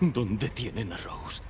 ¿Dónde tienen a Rose?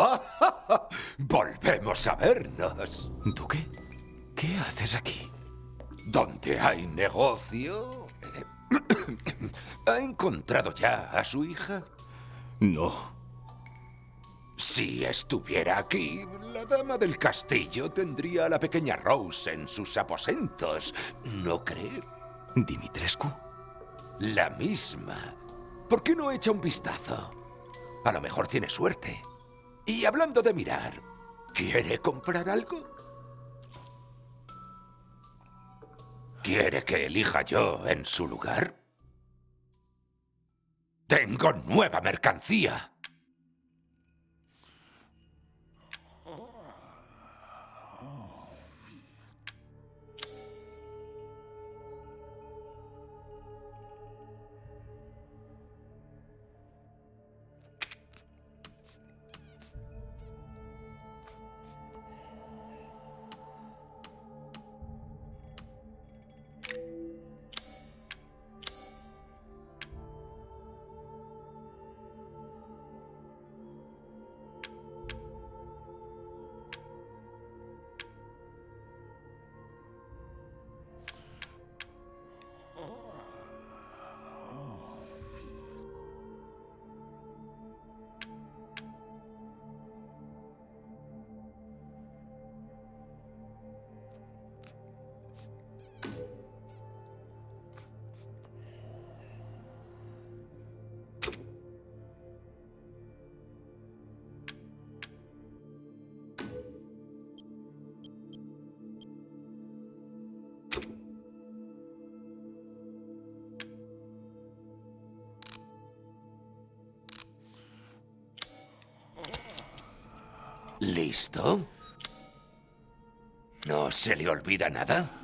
Volvemos a vernos. ¿Duque? ¿Qué haces aquí? ¿Dónde hay negocio? ¿Ha encontrado ya a su hija? No. Si estuviera aquí, la dama del castillo tendría a la pequeña Rose en sus aposentos, ¿no cree? ¿Dimitrescu? La misma. ¿Por qué no echa un vistazo? A lo mejor tiene suerte. Y hablando de mirar, ¿quiere comprar algo? ¿Quiere que elija yo en su lugar? ¡Tengo nueva mercancía! ¿Listo? ¿No se le olvida nada?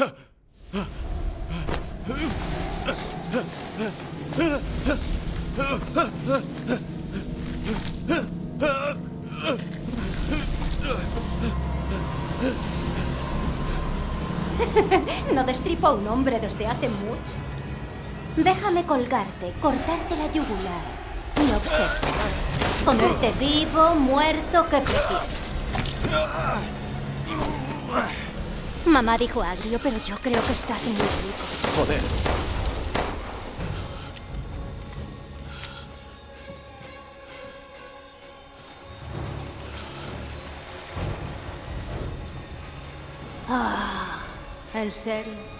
¿No destripo a un hombre desde hace mucho? Déjame colgarte, cortarte la yugular y observar. Comerte vivo, muerto, ¿qué prefieres? Mamá dijo agrio, pero yo creo que estás muy rico. Joder. Ah, ¿en serio?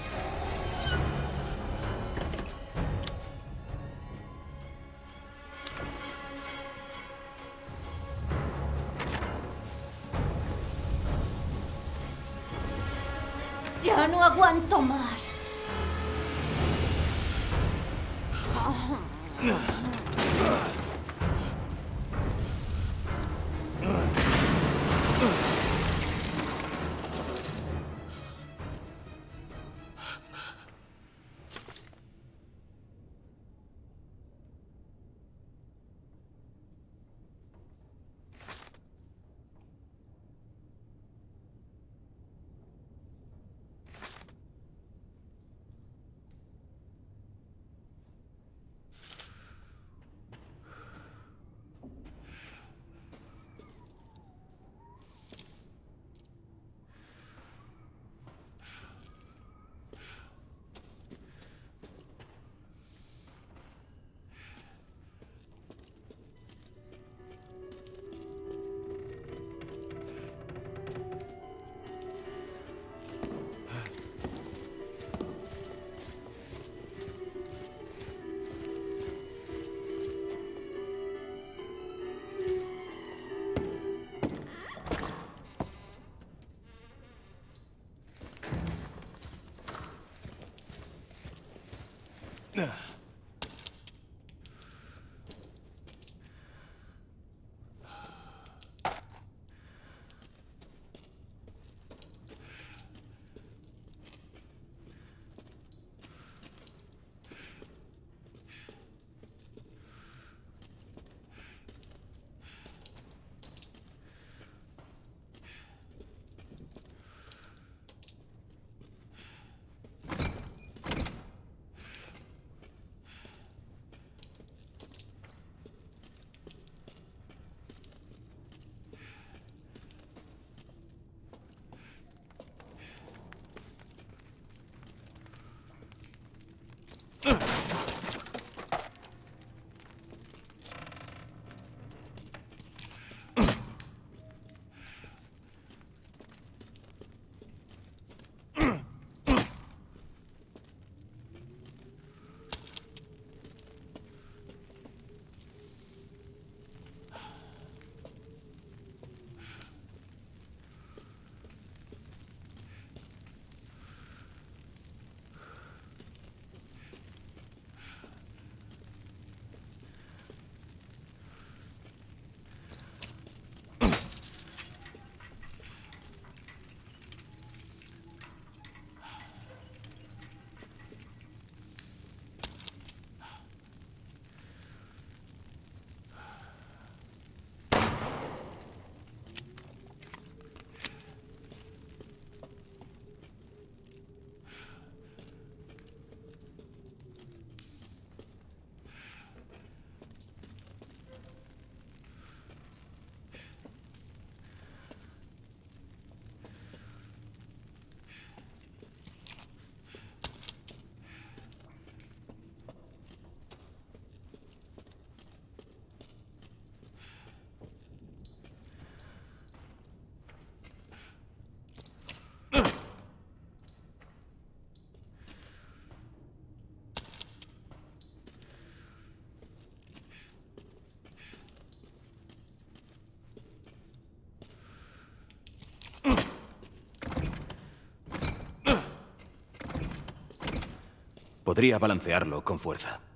Podría balancearlo con fuerza.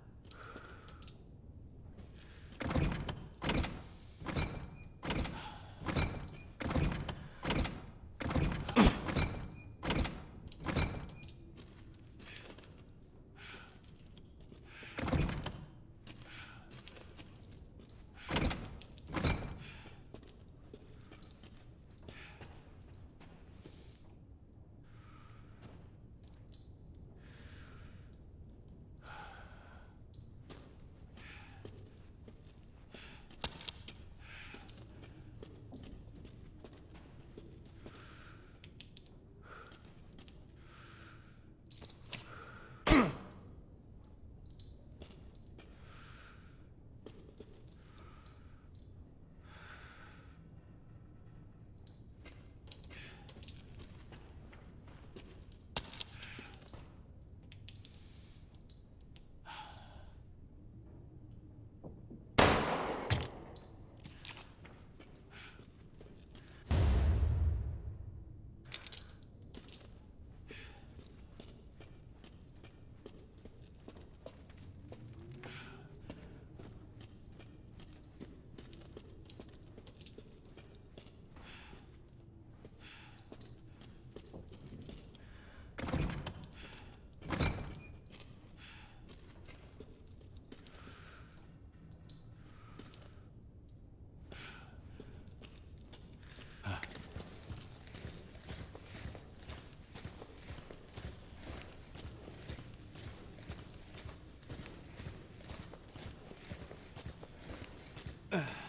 Ugh.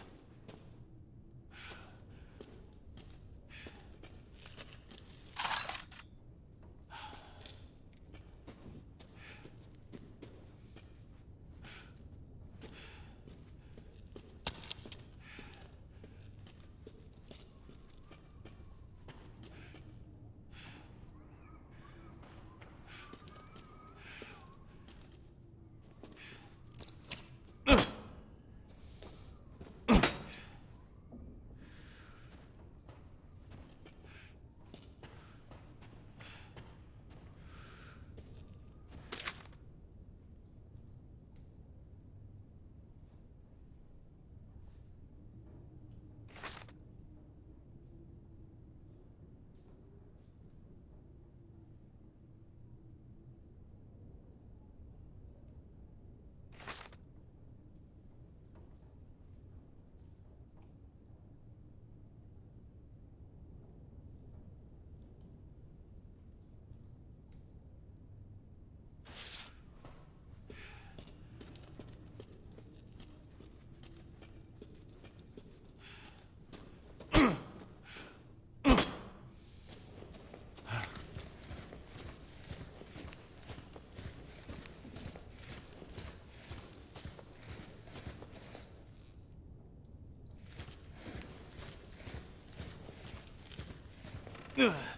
Ugh.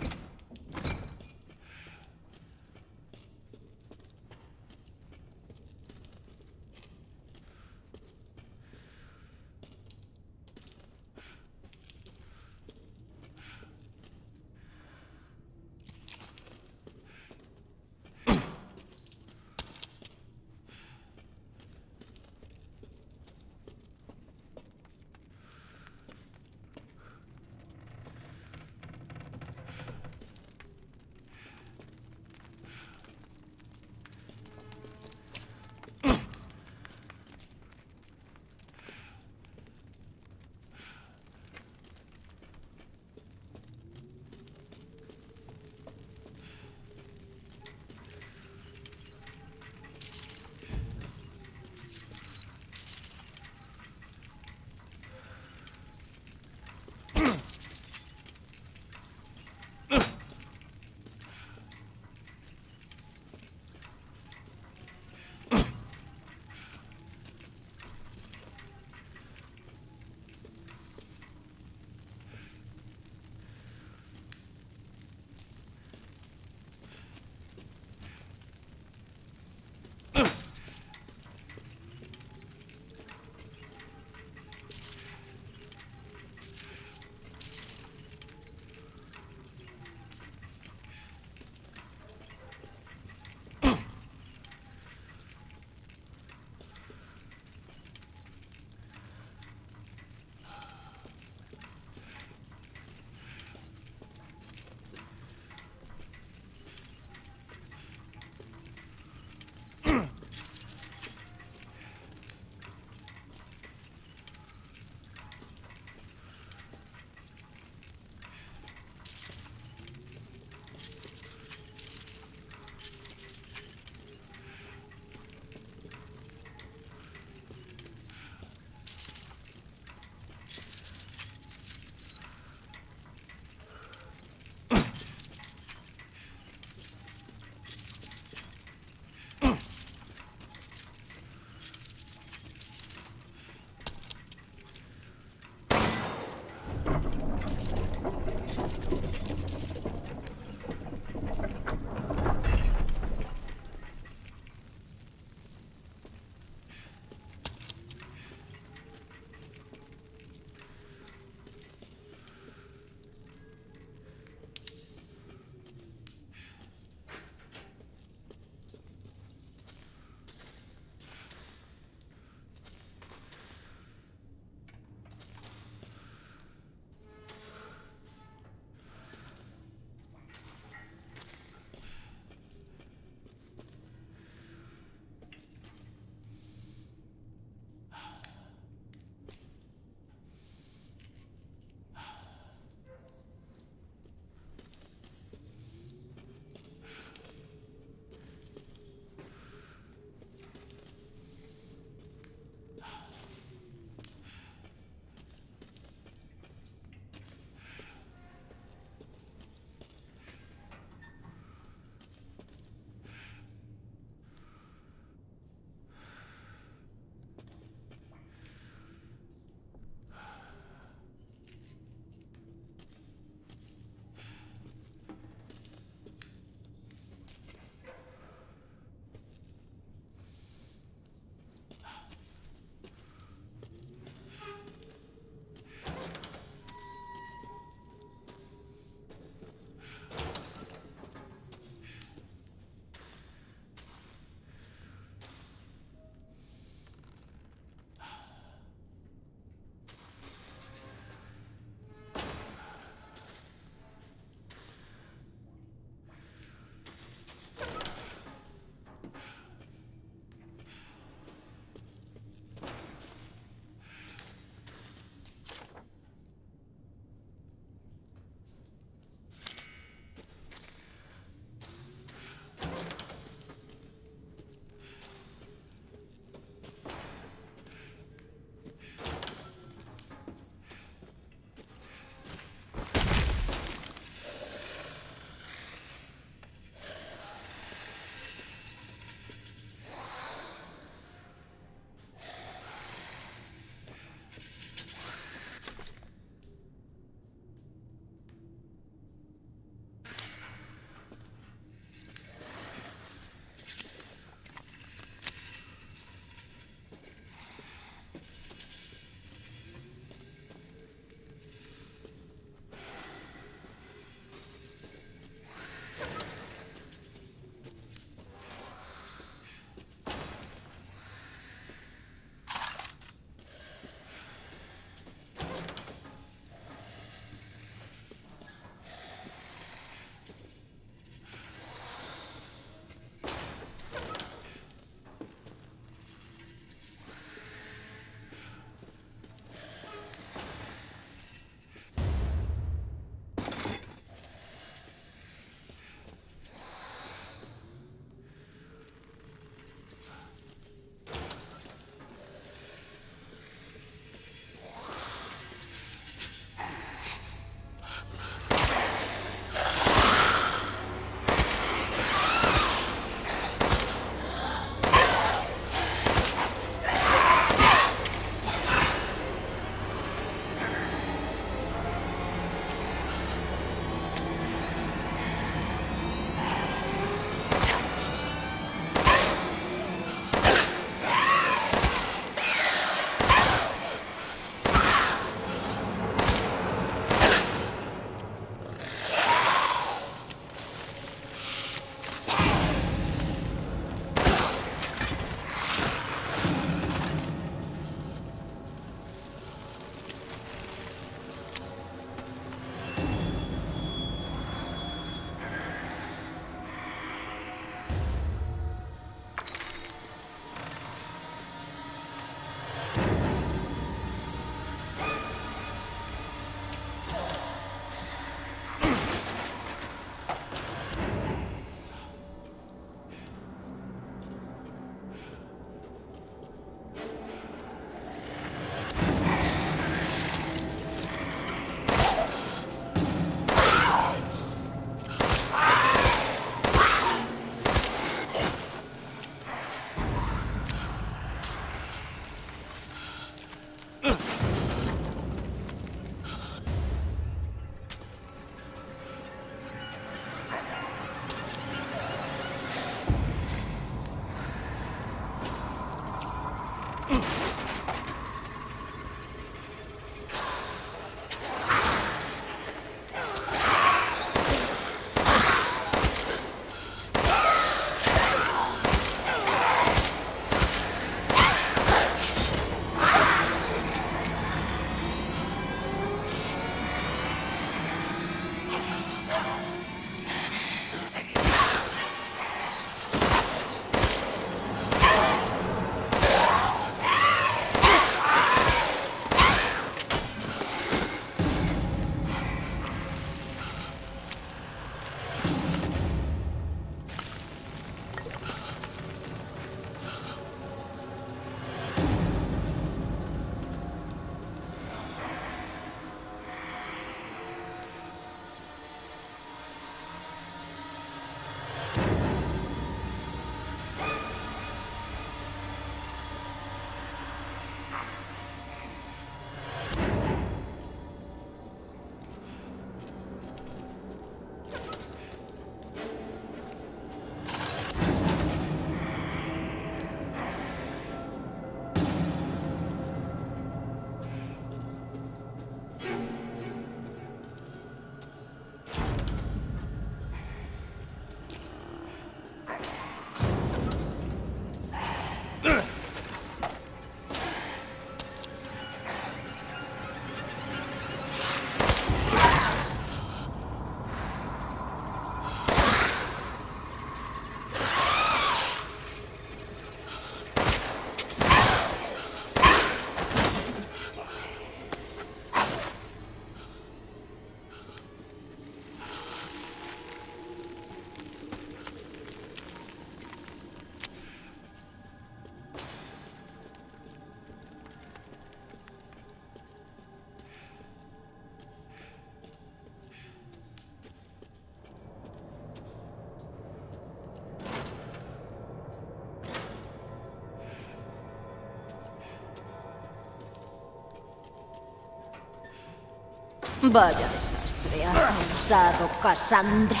Vaya desastre ha causado Cassandra.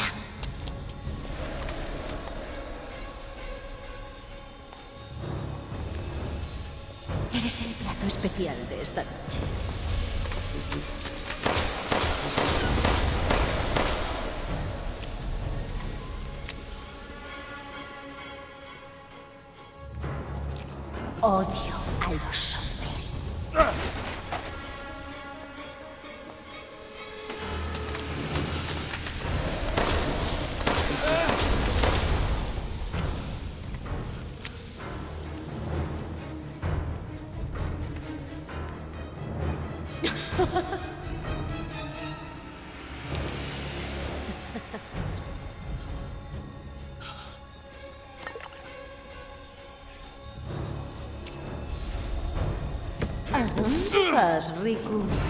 Eres el plato especial de esta noche. ¿A dónde vas, Riku?